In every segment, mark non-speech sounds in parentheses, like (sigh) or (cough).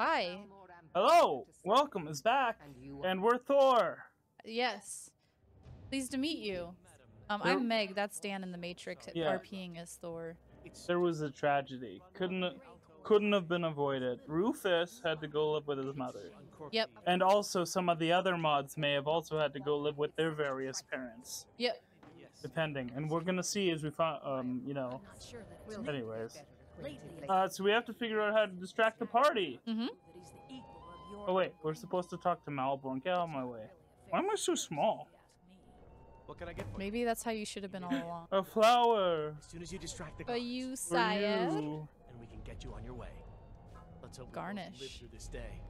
Hi. Hello, welcome is back, and we're Thor. Yes. Pleased to meet you. Um, I'm Meg. That's Dan in the Matrix Yeah. RPing as Thor. There was a tragedy. Couldn't couldn't have been avoided. Rufus had to go live with his mother, Yep. and also some of the other mods may have also had to go live with their various parents, Yep. depending. And we're gonna see as we find, um, you know. Anyways, uh, so we have to figure out how to distract the party. Mm-hmm. Oh wait, we're supposed to talk to Malborn. Get out of my way. Why am I so small? What can I get? Maybe that's how you should have been all (laughs) along. A flower As soon as you distract the But guards, you, for Syed. and we can get you on your way. Let's hope we Garnish. live through this day.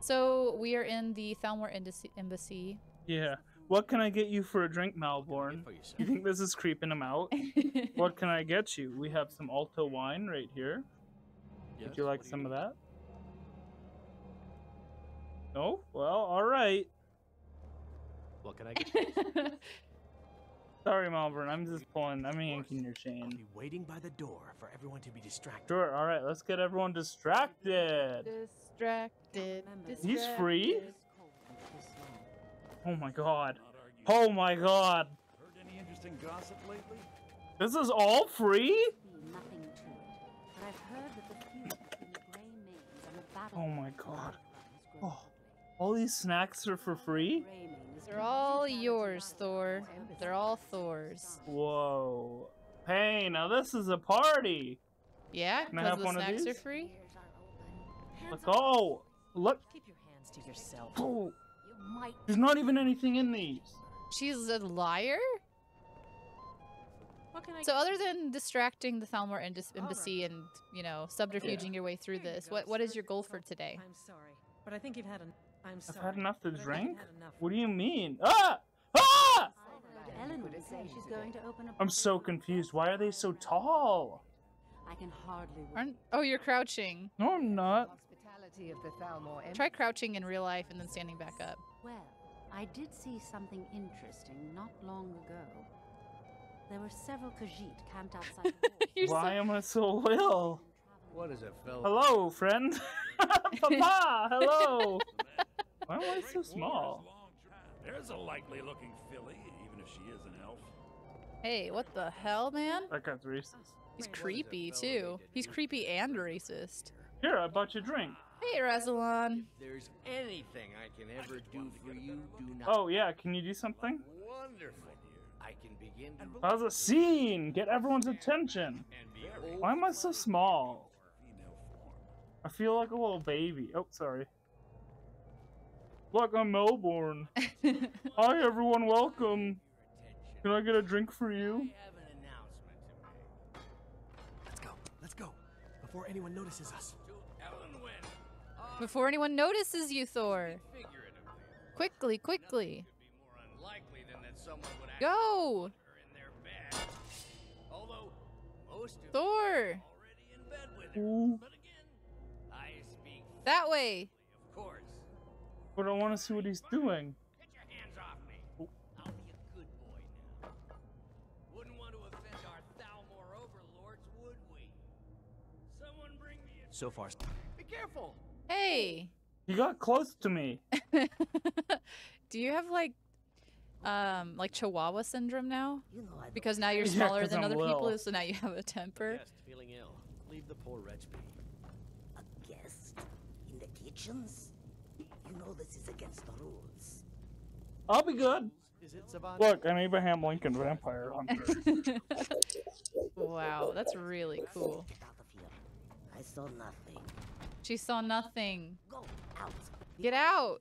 So we are in the Thalmor Embassy- Embassy. Yeah. What can I get you for a drink, Get Malborn? for yourself. You think this is creeping him out? (laughs) what can I get you? We have some Alto wine right here. Yes, Would you like what do some of that? No? Well, alright. What can I (laughs) get? you? Sorry, Malborn. I'm just pulling. I'm yanking your chain. I'll be waiting by the door for everyone to be distracted. Sure, alright. Let's get everyone distracted. distracted. He's free? Distracted. Oh my god. Oh my god. Heard any interesting gossip lately? This is all free? Nothing to it. But I've heard that the feud between the Grey Manes and the battle. Oh my god. Oh, all these snacks are for free? They're all yours, Thor. They're all Thor's. Whoa. Hey, now this is a party. Yeah, because the one snacks are free. Let's go. Look. Keep your hands to yourself. Oh, You might. there's not even anything in these. She's a liar? What can I So other than distracting the Thalmor Endis- Embassy and, you know, subterfuging your way through this, what what is your goal for today? I'm sorry, but I think you've had an. I'm I've had enough to but I think drink? enough. What do you mean? Ah! Ah! Ellen would say she's going to open a. I'm so confused. Why are they so tall? I can hardly. Aren't, oh, you're crouching. No, I'm not. Hospitality of the Thalmor Try crouching in real life and then standing back up. Well, I did see something interesting not long ago. There were several Khajiit camped outside the (laughs) walls. Why so- am I so ill? What is it, Phil? Hello, friend. (laughs) Papa, hello. Why am I so small? There's a likely looking filly, even if she is an elf. Hey, what the hell, man? That guy's racist. He's creepy, too. He's creepy and racist. Here, I bought you a drink. Hey, Razelan. There's anything I can ever do for you, do not. Oh, yeah, can you do something? wonderful. I can begin to How's a scene? Get everyone's attention. Why am I so small? I feel like a little baby. Oh, sorry. Look, I'm Malborn. (laughs) Hi, everyone. Welcome. Can I get a drink for you? I have an announcement to make. Let's go. Let's go. Before anyone notices us. To Elenwen. Before anyone notices you, Thor. Quickly, quickly. Could be more unlikely than that someone would actually Go! put her in their bed. Although Thor! you are already in bed with her. Again, That way! of course. But I want to see what he's doing. Get your hands off me. I'll be a good boy now. Wouldn't want to offend our Thalmor overlords, would we? Someone bring me a. So far. Be careful. Hey! You got close to me. (laughs) Do you have like um like Chihuahua syndrome now? You know I Because now you're Yeah, than I'm other little. people, so now you have a temper. Guest feeling ill. Leave the poor wretch be. A guest in the kitchens? You know this is against the rules. I'll be good. Is it Savant? Look, I'm Abraham Lincoln, vampire hunter. (laughs) wow, that's really cool. Get out of here. I saw nothing. She saw nothing. Go out. Get out!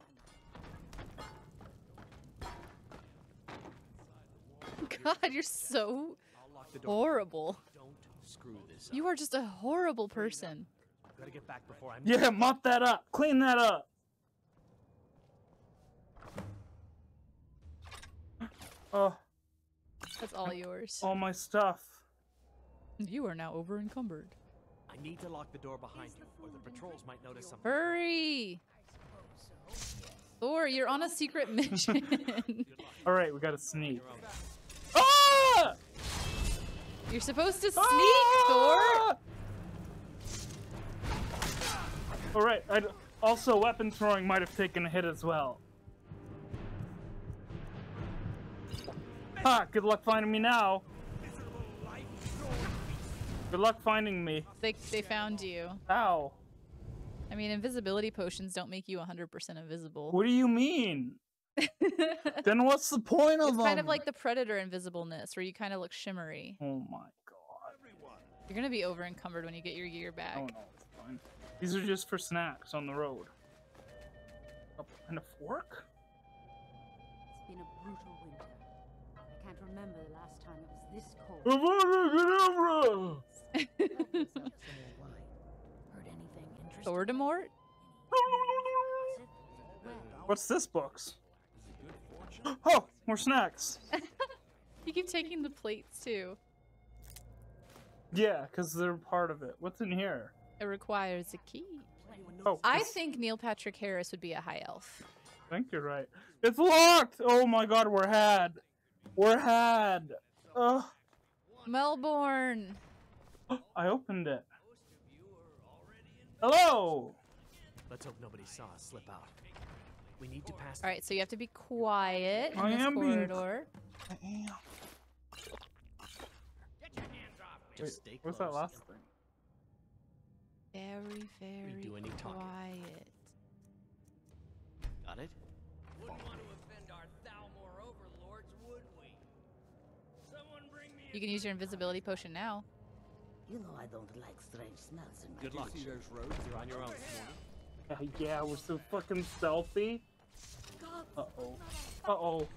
(laughs) God, you're so I'll lock the door. horrible. Don't screw this up. You are just a horrible person. Gotta get back before I'm. yeah, mop that up. Clean that up. (gasps) Oh, That's all yours. all my stuff. You are now over encumbered. I need to lock the door behind you, or the patrols might notice something. Hurry! Thor, you're on a secret (laughs) mission. All right, we gotta sneak. Ah! you're supposed to sneak, Ah! All right, I, d- Also, weapon throwing might have taken a hit as well. Ha! Good luck finding me now. Good luck finding me. They they found you. How? I mean, invisibility potions don't make you 100% invisible. What do you mean? (laughs) then what's the point of It's them? kind of like the predator invisibleness, where you kind of look shimmery. Oh my god. You're gonna be over encumbered when you get your gear back. Oh no, it's fine. These are just for snacks on the road. And a fork? It's been a brutal winter. I can't remember the last time it was this cold. Avada Help yourself to some more wine. Heard anything interesting? Thordamort? What's this box? (gasps) Oh, more snacks. You keep taking the plates too. Yeah, because they're part of it. What's in here? It requires a key. Oh, I think Neil Patrick Harris would be a high elf. I think you're right. It's locked! Oh my god, we're had. We're had. Ugh. Malborn! (gasps) I opened it. Hello! Let's hope nobody saw us slip out. We need to pass. Alright, so you have to be quiet in I this am being- corridor. I am. Wait, what's that last thing? Very, very do any talking. quiet. Got it? Wouldn't want to offend our Thalmor overlords, would we? Someone bring me You can use your invisibility potion now. You know I don't like strange smells in my Good luck. kitchen. those roads? You're on your own this morning. Uh, yeah, we're so fucking stealthy. Uh oh. Uh oh.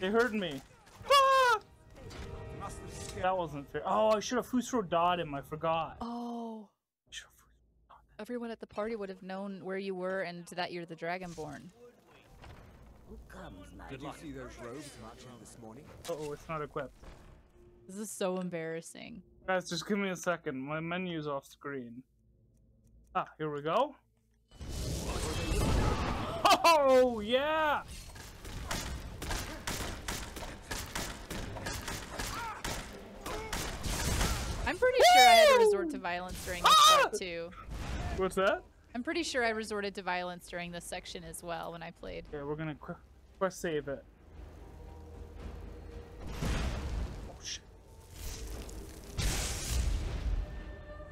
They heard me. Ah! That wasn't fair. Oh, I should have Fus Ro Dah'd him. I forgot. Oh. Should've Everyone at the party would have known where you were and that you're the Dragonborn. Who comes, my Good luck. See those rogues marching this morning? Uh oh, it's not equipped. This is so embarrassing. Guys, just give me a second. My menu's off screen. Ah, here we go. Oh, yeah! I'm pretty sure I had to resort to violence during this part too. What's that? I'm pretty sure I resorted to violence during this section as well when I played. Yeah, we're gonna qu quick save it.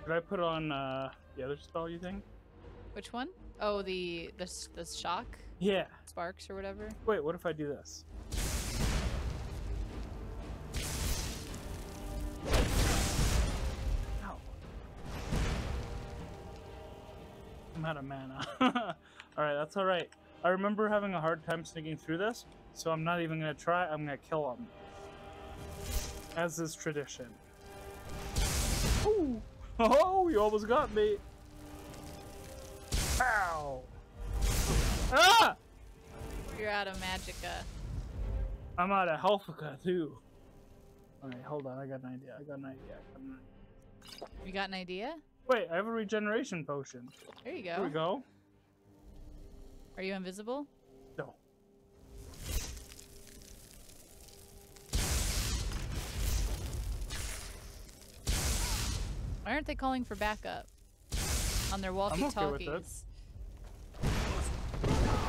Did I put on uh, the other spell you think? Which one? Oh, the the the shock Yeah. sparks or whatever. Wait, what if I do this? Ow. I'm out of mana. (laughs) alright, that's alright. I remember having a hard time sneaking through this, so I'm not even gonna try, I'm gonna kill him. As is tradition. Ooh! Oh, you almost got me! Ow! Ah! You're out of magicka. I'm out of Helfica too. Alright, hold on, I got an idea. I got an idea. I got an idea. You got an idea? Wait, I have a regeneration potion. There you go. Here we go. Are you invisible? Why aren't they calling for backup on their okay walkie-talkies?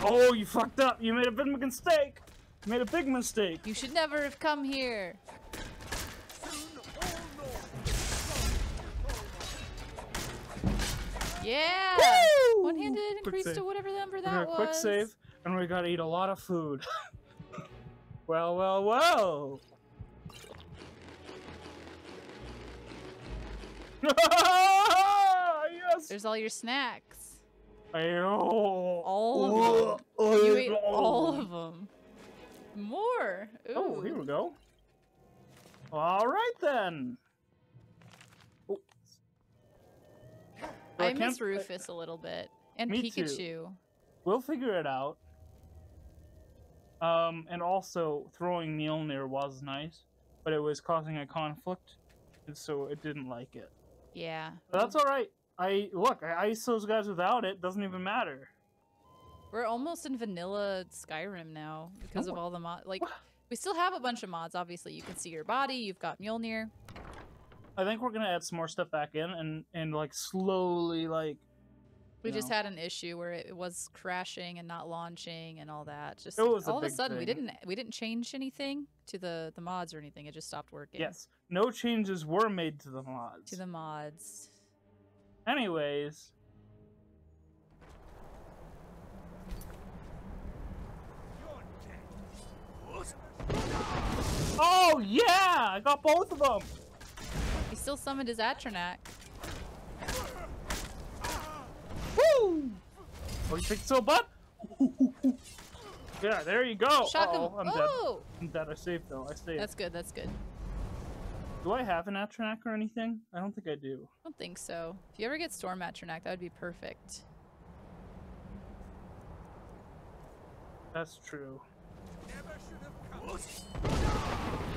Oh, you fucked up. You made a big mistake. You made a big mistake. You should never have come here. Yeah! One-handed increase to whatever number that was. quick save, and we gotta eat a lot of food. (laughs) well, well, well. (laughs) yes. There's all your snacks. All All of them. You ate all of them. More. Ooh. Oh, here we go. All right then. Oh. So I miss Rufus a little bit. And Me too. Pikachu. We'll figure it out. Um, and also throwing Mjolnir was nice, but it was causing a conflict, and so it didn't like it. Yeah. But that's all right. I look. I ice those guys without it. Doesn't even matter. We're almost in vanilla Skyrim now because of Oh. all the mod. Like, we still have a bunch of mods. Obviously, you can see your body. You've got Mjolnir. I think we're gonna add some more stuff back in, and and like slowly like We just know? had an issue where it was crashing and not launching and all that. Just It was a all of a sudden we didn't we didn't change anything to the the mods or anything. It just stopped working. Yes, no changes were made to the mods. To the mods. Anyways. Oh yeah! I got both of them. He still summoned his Atronach. Woo! Oh, you think so, bud? yeah, there you go. Shock. Uh-oh, I'm dead. Oh! I'm dead. I saved though. I saved. That's good. That's good. Do I have an Atronach or anything? I don't think I do. I don't think so. If you ever get Storm Atronach, that would be perfect. That's true.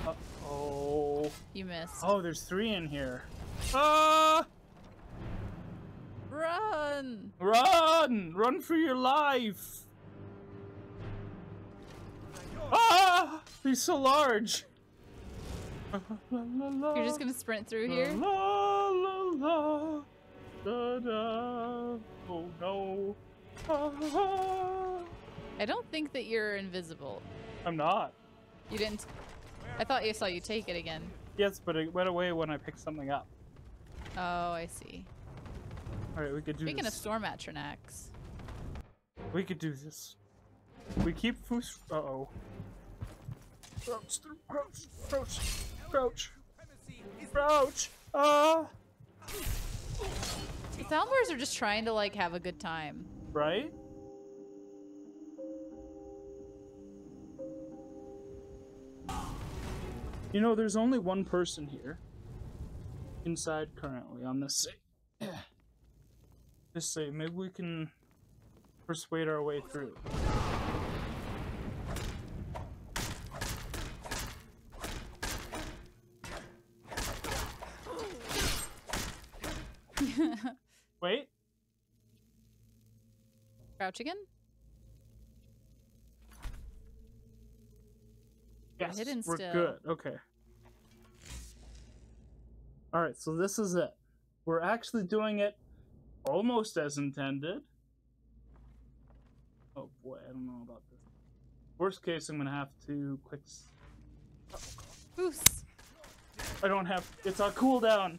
Uh oh. You missed. Oh, there's three in here. Ah! Run! Run! Run for your life! Ah! He's so large. You're just gonna sprint through here? La la la. Da da. Oh no. Ah. I don't think that you're invisible. I'm not. You didn't. I thought you saw you take it again. Yes, but it went away when I picked something up. Oh, I see. Alright, we could do Speaking of. Storm Atronachs, We could do this. We keep Foos. Uh oh. Crouch, crouch, crouch, crouch, crouch. Ah, the Thalmors are just trying to like have a good time. right? You know, there's only one person here inside currently on this (clears throat) save. say. Maybe we can persuade our way through. (laughs) Wait. Crouch again? Yes, hidden we're still. good. Okay. All right, so this is it. We're actually doing it almost as intended. Oh boy, I don't know about this. Worst case, I'm gonna have to quick. Boost. I don't have. It's on cooldown.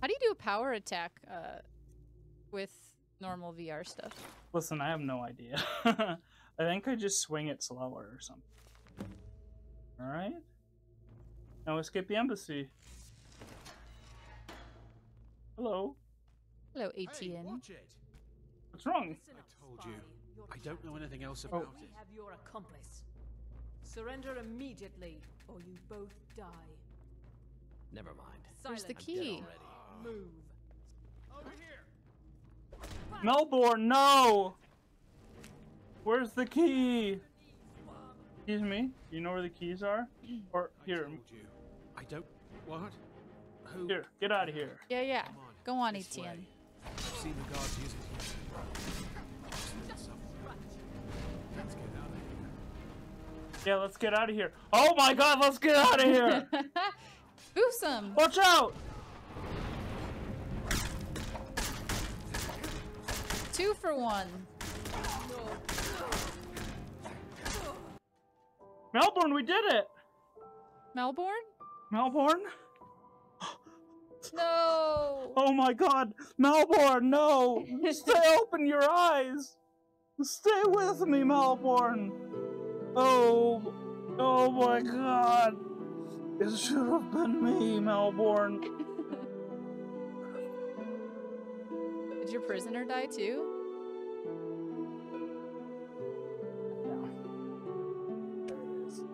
How do you do a power attack uh, with normal VR stuff? Listen, I have no idea. (laughs) I think I just swing it slower or something. All right. Now escape the embassy. Hello. Hello, Etienne. What's wrong? I told you. I don't know anything else Oh. about We it. have your accomplice. Surrender immediately, or you both die. Never mind. Where's the key? Move. Over Malborn, no! Where's the key? Excuse me? Do you know where the keys are? Or I here, What? Who? here, get out of here. Yeah, yeah. Come on. Go on, this Etienne. I've seen the guards use it. Just need some- Let's get out of here. Yeah, let's get out of here. Oh my god, let's get out of here! (laughs) Boost! Watch out! Two for one. Malborn, we did it! Malborn? Malborn? No! Oh my god! Malborn, no! (laughs) Stay open your eyes! Stay with me, Malborn! Oh, oh my god! It should have been me, Malborn. (laughs) Did your prisoner die too?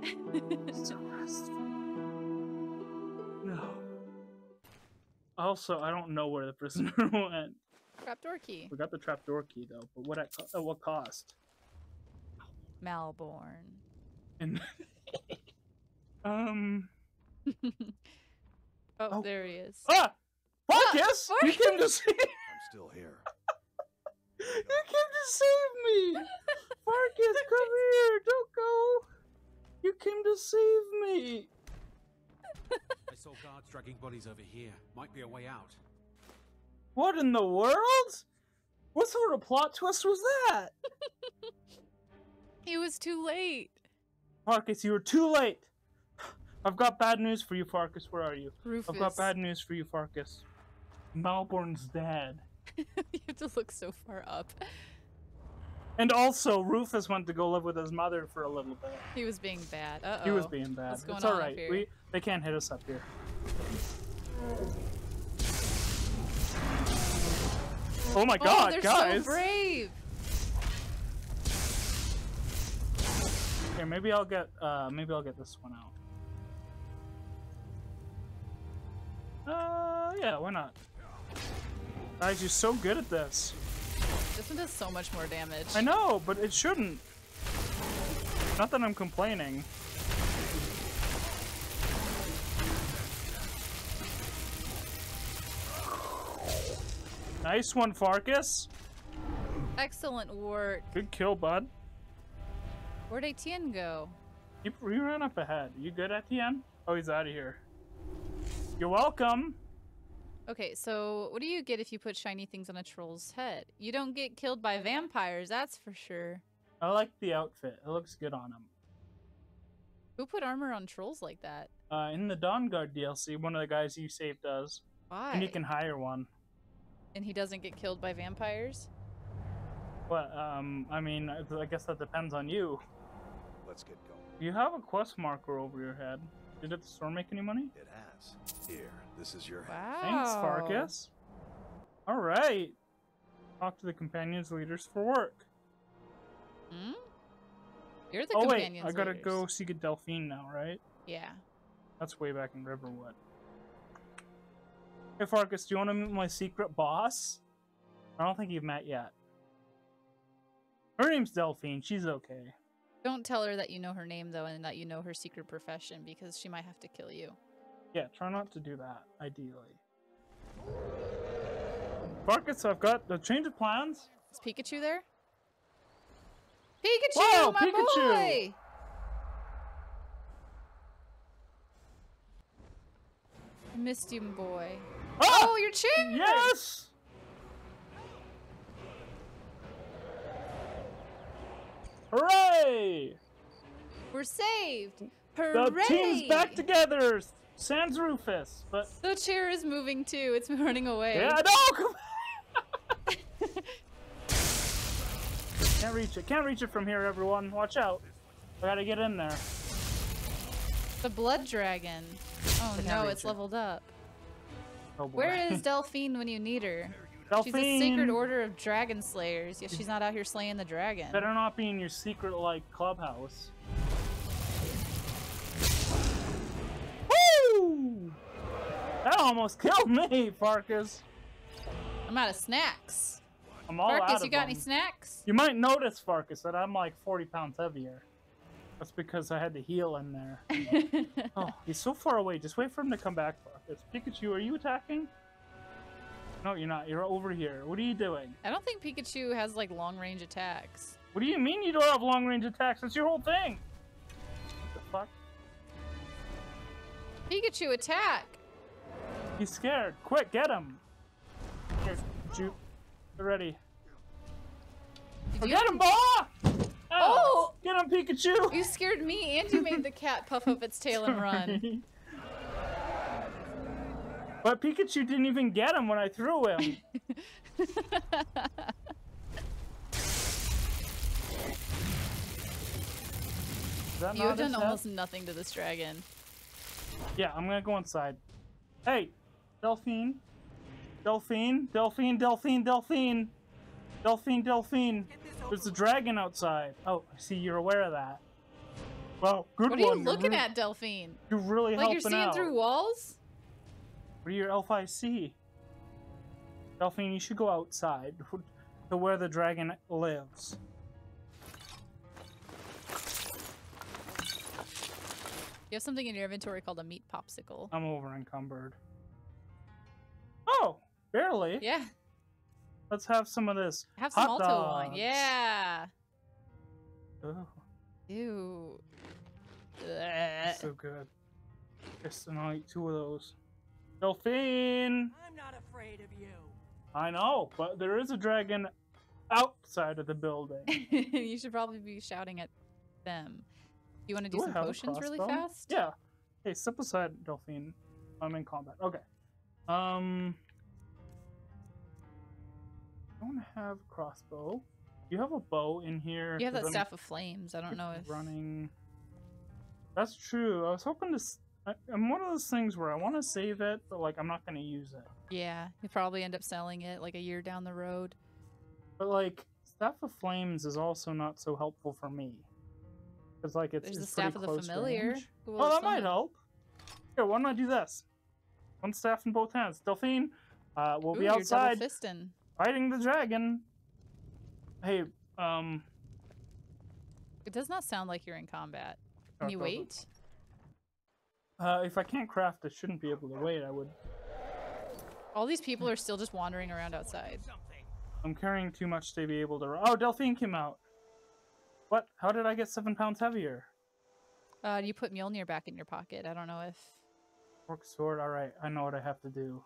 (laughs) There it is. Also, I don't know where the prisoner (laughs) went. Trapdoor key. We got the trapdoor key though, but what at, at what cost? Malborn. And (laughs) um, (laughs) Oh, Oh. there he is. ah, Marcus, you came to see. I'm still here. you came to save me. Marcus, come here. Don't go. You came to save me. I saw guards dragging bodies over here. Might be a way out. What in the world? What sort of plot twist was that? it was too late. Farkas, you were too late. I've got bad news for you, Farkas. Where are you? Rufus. I've got bad news for you, Farkas. Malborn's dead. (laughs) you have to look so far up. And also, Rufus went to go live with his mother for a little bit. He was being bad. Uh oh. He was being bad. What's going it's all right. We they can't hit us up here. Oh my oh, god, they're guys! so brave. Here, maybe I'll get uh maybe I'll get this one out. Uh yeah, why not? Guys, you're so good at this. This one does so much more damage. I know, but it shouldn't. Not that I'm complaining. Nice one, Farkas. Excellent work. Good kill, bud. Where'd Etienne go? You, you ran up ahead. You good, Etienne? Oh, he's out of here. You're welcome. Okay, so what do you get if you put shiny things on a troll's head? You don't get killed by vampires, that's for sure. I like the outfit. It looks good on him. Who put armor on trolls like that? Uh, in the Dawnguard DLC, one of the guys you saved does. Why? And you can hire one. And he doesn't get killed by vampires? Well, um, I mean, I I guess that depends on you. Let's get going. You have a quest marker over your head. Did the store make any money? It has. Here, this is your Wow. Thanks, Farkas. All right. Talk to the companions leaders for work. Hmm? You're the oh wait, I gotta leaders. go seek a Delphine now, right? Yeah. That's way back in Riverwood. Hey Farkas, do you want to meet my secret boss? I don't think you've met yet. Her name's Delphine. She's okay. Don't tell her that you know her name though and that you know her secret profession because she might have to kill you. Yeah, try not to do that, ideally. Farkas, I've got the change of plans. Is Pikachu there? Pikachu, Whoa, my Pikachu! boy! I missed you, boy. Ah! Oh, your chair! Yes! Hooray! We're saved! Hooray! The team's back together! Sans Rufus, but The chair is moving too. It's running away. yeah, no, come (laughs) Can't reach it. Can't reach it from here, everyone. Watch out. I gotta get in there. The blood dragon. Oh no, it's it. leveled up. Oh. Where is (laughs) Delphine when you need her? She's a Delphine? sacred order of dragon slayers. Yet she's not out here slaying the dragon. Better not be in your secret like clubhouse. Woo! That almost (laughs) killed me, Farkas. I'm out of snacks. I'm all out of you got any snacks? You might notice, Farkas, that I'm like 40 pounds heavier. That's because I had to heal in there. (laughs) oh, he's so far away. Just wait for him to come back, Farkas. Pikachu, are you attacking? No, you're not. You're over here. What are you doing? I don't think Pikachu has like long range attacks. What do you mean you don't have long range attacks? That's your whole thing. What the fuck? Pikachu, attack! He's scared. Quick, get him. Here, Ju. Get ready. Oh, get him, boy! Oh! Get him, Pikachu! You scared me and you made the cat puff up its tail and run. (laughs) But Pikachu didn't even get him when I threw him. (laughs) You've done almost nothing to this dragon. Yeah, I'm gonna go inside. Hey, Delphine. Delphine, Delphine, Delphine, Delphine. Delphine, Delphine. There's a dragon outside. Oh, I see you're aware of that. Well, good What are you one. Looking re- at, Delphine? You're really Like you're seeing out. through walls? What are your elf eyes see? Delphine, you should go outside to where the dragon lives. You have something in your inventory called a meat popsicle. I'm over encumbered. Oh, barely. Yeah, Let's have some of this. have some Hot Alto wine. Yeah. Oh, Ew. so good. And I'll eat two of those. Delphine! I'm not afraid of you. I know, but there is a dragon outside of the building. (laughs) you should probably be shouting at them. Do you want to do, I some potions really fast? Yeah. Hey, step aside, Delphine. I'm in combat. Okay. Um. I don't have a crossbow. You have a bow in here. You have 'cause that I'm staff of flames. I don't know if running. That's true. I was hoping to. I, am one of those things where I want to save it, but like I'm not going to use it. Yeah, you probably end up selling it like a year down the road. But like staff of flames is also not so helpful for me. Because like it's, There's the staff pretty of the close familiar. range. Oh, that might help. Here, why don't I do this? One staff in both hands. Delphine, uh, we'll Ooh, be outside fighting the dragon. Hey, um, It does not sound like you're in combat. Can you wait? Uh, if I can't craft, I shouldn't be able to wait. I would. All these people are still just wandering around outside. I'm carrying too much to be able to. Oh, Delphine came out. What? How did I get seven pounds heavier? Uh, you put Mjolnir back in your pocket. I don't know if. Fork sword. All right, I know what I have to do.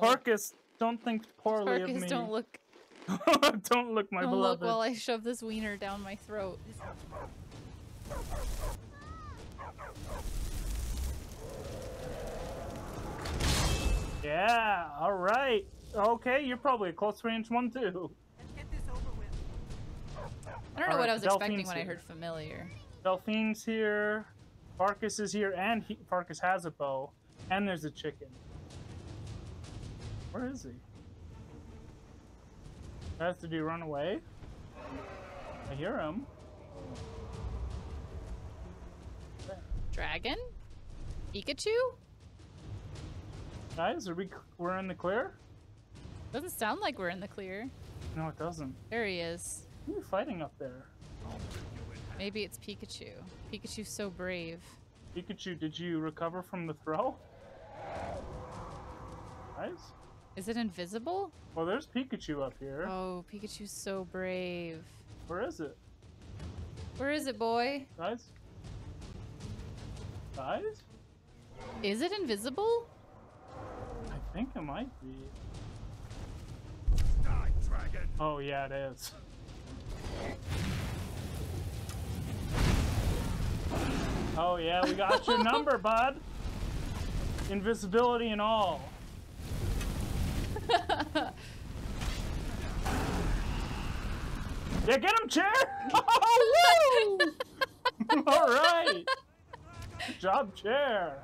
Farkas, don't think poorly of Farkas, me. don't look. (laughs) don't look, my don't beloved. look while I shove this wiener down my throat. Yeah, all right. Okay, you're probably a close range one too. Let's get this over with. I don't know what I was expecting Delphine's when I heard familiar. Delphine's here. Farkas is here, and he, Farkas has a bow, and there's a chicken. Where is he? Has to do run away? I hear him. Dragon? Pikachu? Guys, are we? We're in the clear? Doesn't sound like we're in the clear. No, it doesn't. There he is. Who are you fighting up there? Maybe it's Pikachu. Pikachu's so brave. Pikachu, did you recover from the throw? Guys? Is it invisible? Well, there's Pikachu up here. Oh, Pikachu's so brave. Where is it? Where is it, boy? Guys? Guys? Is it invisible? I think it might be. Die, dragon! Oh, yeah, it is. Oh, yeah, we got your (laughs) number, bud. Invisibility and all. Yeah, get him, chair! (laughs) Oh, woo! (laughs) all right. Good job, chair.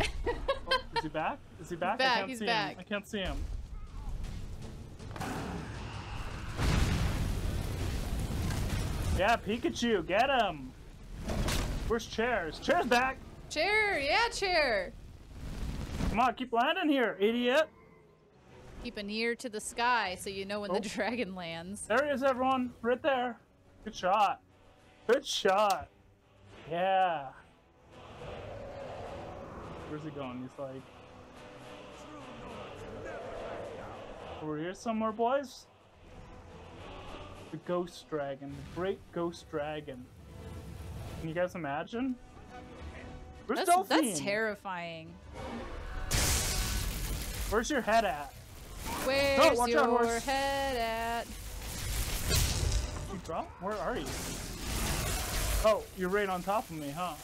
Oh, is he back? Is he back? I back, can't he's see back. him. I can't see him. Yeah, Pikachu, get him. Where's Chair's? Chair's back. Chair, yeah, chair. Come on, keep landing here, idiot. Keep an ear to the sky so you know when Oh. the dragon lands. There he is, everyone. Right there. Good shot. Good shot. Yeah. Where's he going? He's like. Over here somewhere, boys. The ghost dragon. The great ghost dragon. Can you guys imagine? Where's That's, Delphine? that's terrifying. Where's your head at? Where's watch your out, head at? You drop? Where are you? Oh, you're right on top of me, huh?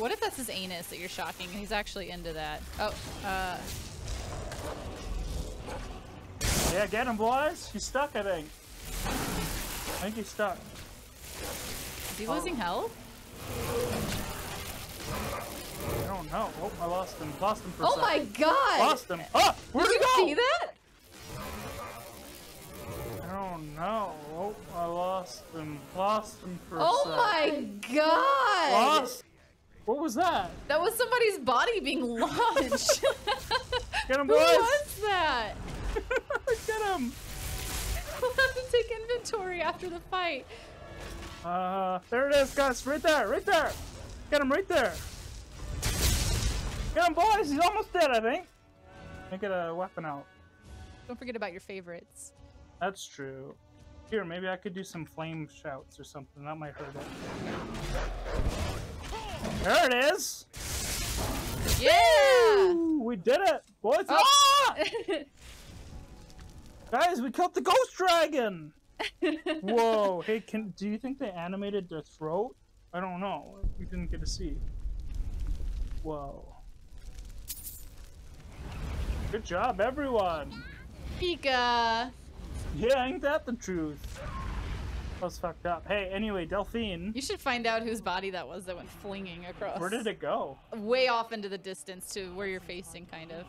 What if that's his anus that you're shocking? He's actually into that. Oh, uh, Yeah, get him, boys. He's stuck, I think. I think he's stuck. is he losing health? I. Oh, I lost him. Lost him for a Oh my god! Lost him. Ah, where'd Did he you go? see that? I don't. Oh, I lost him. Lost him for a Oh my god! Lost. What was that? That was somebody's body being launched. Get him, (laughs) Who was that? (laughs) Get him. We'll have to take inventory after the fight. Uh, there it is, guys. Right there. Right there. Get him right there. Get him, boys. He's almost dead, I think. Let me get a weapon out. Don't forget about your favorites. That's true. Here, maybe I could do some flame shouts or something. That might hurt it. There it is! Yeah! We did it! Boys! Oh! Ah! (laughs) Guys, we killed the ghost dragon! (laughs) Whoa! Hey, can do you think they animated their throat? I don't know. We didn't get to see. Whoa. Good job, everyone! Pika! Yeah, ain't that the truth? That was fucked up. Hey, anyway, Delphine, You should find out whose body that was that went flinging across. where did it go? Way off into the distance to where you're facing, kind of.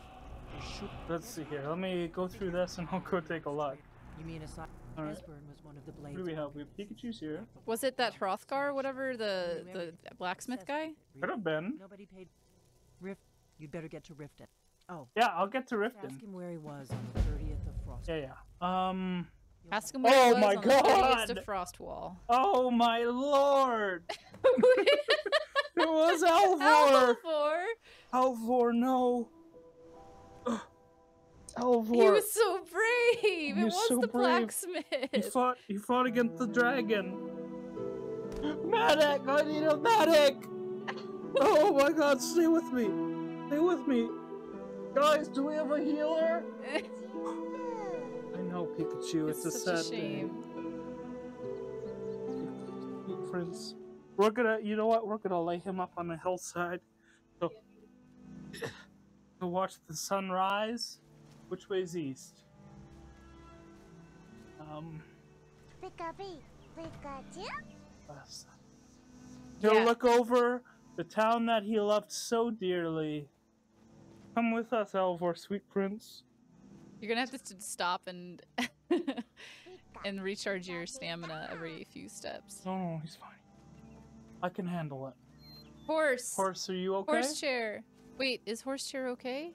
Let's see here. Let me go through this and (laughs) I'll go take a look. You mean aside? Alright. Esbern was one of the What blades. do we have? We have Pikachu's here. Was it that Hrothgar, whatever, the, the blacksmith guy? Could have been. Nobody paid. Rift. You'd better get to Riften. Oh, Yeah, I'll get to Riften. ask him where he was on the 30th of Frost. Yeah, yeah. Um. Ask him where Oh it was my on the 30th God! of Frostfall. Oh my lord! (laughs) It was (laughs) Alvor! Alvor! Alvor, no! (gasps) Ugh. Alvor! He was so brave! He it was was so the brave. blacksmith! He fought. He fought against the dragon. (gasps) Medic! I need a medic! (laughs) Oh my God! Stay with me! Stay with me! Guys, do we have a healer? (laughs) I know Pikachu. It's, It's a such a sad day. shame. Sweet Prince. We're gonna. You know what? We're gonna lay him up on the hillside. So, (coughs) to watch the sun rise. Which is east? Um. west. He'll Yeah. look over the town that he loved so dearly. Come with us, Alvor, sweet prince. You're gonna have to stop and (laughs) and recharge your stamina every few steps. No, no, he's fine. I can handle it. Horse! Horse, are you okay? Horse chair! Wait, is horse chair okay?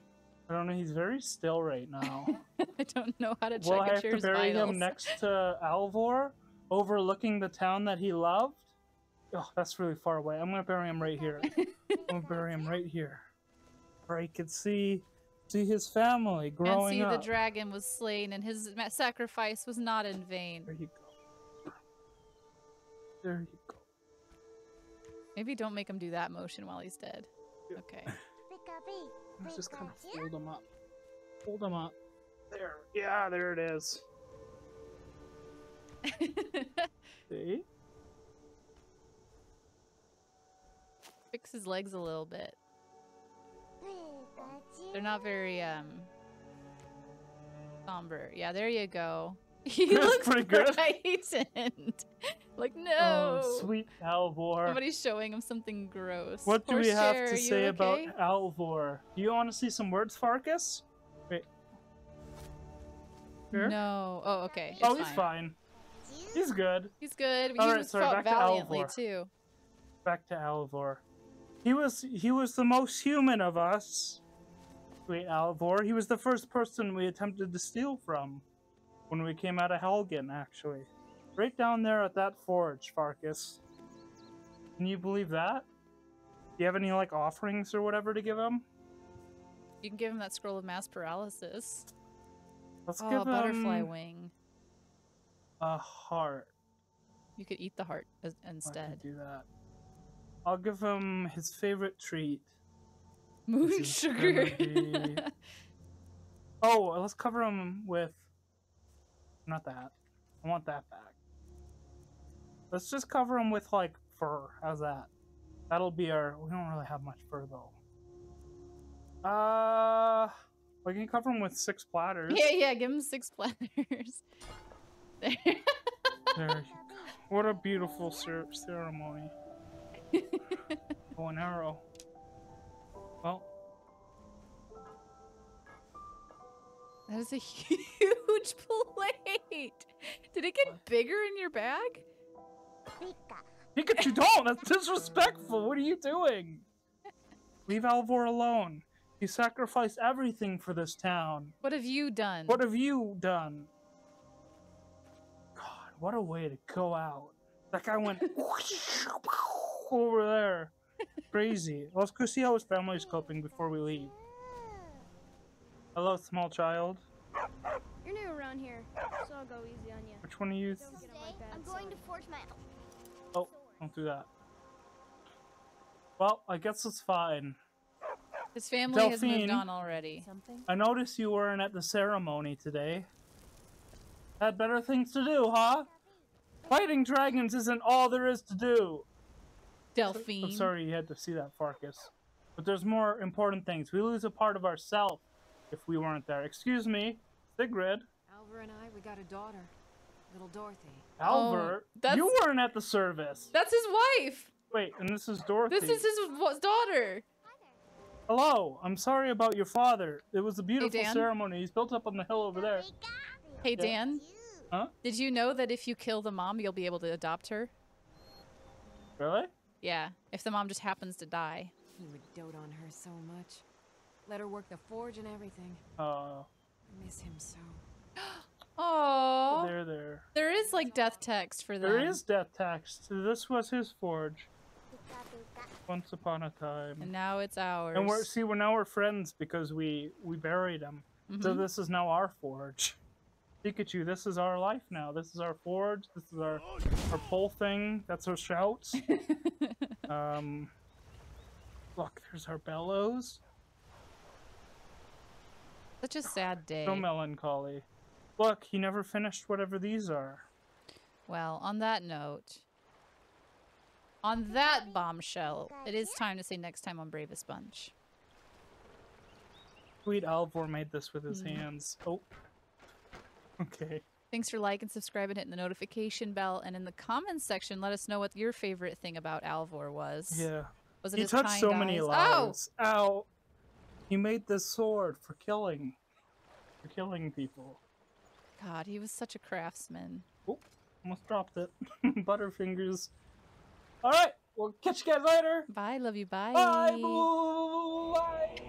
I don't know. He's very still right now. (laughs) I don't know how to check Will I have to bury vitals. him next to (laughs) Alvor, overlooking the town that he loved? Oh, that's really far away. I'm gonna bury him right here. I'm gonna bury him right here, where he could see see his family growing and see up. the dragon was slain and his sacrifice was not in vain. there you go. There you go. Maybe don't make him do that motion while he's dead. Okay. (laughs) Let's just kind of fold him up. Fold him up. There. Yeah, there it is. (laughs) See? Fix his legs a little bit. They're not very um somber. Yeah, there you go. (laughs) He That's looks pretty good. frightened. (laughs) like no. Oh, sweet Alvor. Somebody's showing him something gross. What do we have chair, to are you say about? Alvor? Do you want to see some words, Farkas? Wait. Here? No. Oh, okay. oh, it's he's fine. He's good. He's good. He Alright, was sorry, fought back to Alvor. too. Back to Alvor. He was he was the most human of us. Sweet Alvor. He was the first person we attempted to steal from when we came out of Helgen, actually. Right down there at that forge, Farkas. Can you believe that? Do you have any like offerings or whatever to give him? You can give him that scroll of mass paralysis. Let's oh, give a butterfly him wing. a heart. You could eat the heart instead. could do that. I'll give him his favorite treat. Moon sugar. be- (laughs) Oh, let's cover him with. Not that. I want that back. Let's just cover him with like fur. How's that? That'll be our. We don't really have much fur though. Uh, we can cover him with six platters. yeah, yeah. Give him six (laughs) platters. there. There you go. What a beautiful ceremony. Oh, an arrow. Well, That is a (laughs) huge plate. Did it get bigger in your bag? Pikachu, don't! That's disrespectful! What are you doing? Leave Alvor alone. He sacrificed everything for this town. What have you done? What have you done? God, what a way to go out. That guy went (laughs) over there. (laughs) Crazy. Let's go see how his family is coping before we leave. Hello, small child. You're new around here, so I'll go easy on you. Which one are you? Don't get on my Today, I'm going side. to forge my Oh, don't do that. Well, I guess it's fine. His family has moved on already. Something? I noticed you weren't at the ceremony today. Had better things to do, huh? Fighting dragons isn't all there is to do. Delphine. I'm sorry you had to see that, Farkas. But there's more important things. We lose a part of ourself if we weren't there. Excuse me, Sigrid. Alvor and I, we got a daughter, little Dorthe. Albert, Oh, that's- you weren't at the service. That's his wife. Wait, and this is Dorothy. This is his daughter. Hello, I'm sorry about your father. It was a beautiful Dan? ceremony. He's built up on the hill over there. Hey, Yeah. Dan. Huh? Did you know that if you kill the mom, you'll be able to adopt her? Really? Yeah, if the mom just happens to die. He would dote on her so much. Let her work the forge and everything. Uh, I miss him so. (gasps) Oh, there, there. there is like death text for them. There is death text. This was his forge. Once upon a time. and now it's ours. And we're see we're now we're friends because we we buried him. So Mhm. this is now our forge. Pikachu, this is our life now. This is our forge. This is our our pole thing. That's our shouts. (laughs) um, look, there's our bellows. Such a sad day. So melancholy. Look, he never finished whatever these are. Well, on that note, on that bombshell, it is time to say next time on Bravest Bunch. Sweet Alvor made this with his Hmm. hands. Oh. (laughs) Okay. Thanks for liking, subscribing, hitting the notification bell, and in the comments section, let us know what your favorite thing about Alvor was. Yeah. Was it he touched so many lives. Oh! Ow! He made this sword for killing. For killing people. Oh, God, he was such a craftsman. Oh, almost dropped it. (laughs) Butterfingers. Alright, we'll catch you guys later. Bye, love you, bye. Bye. Bye.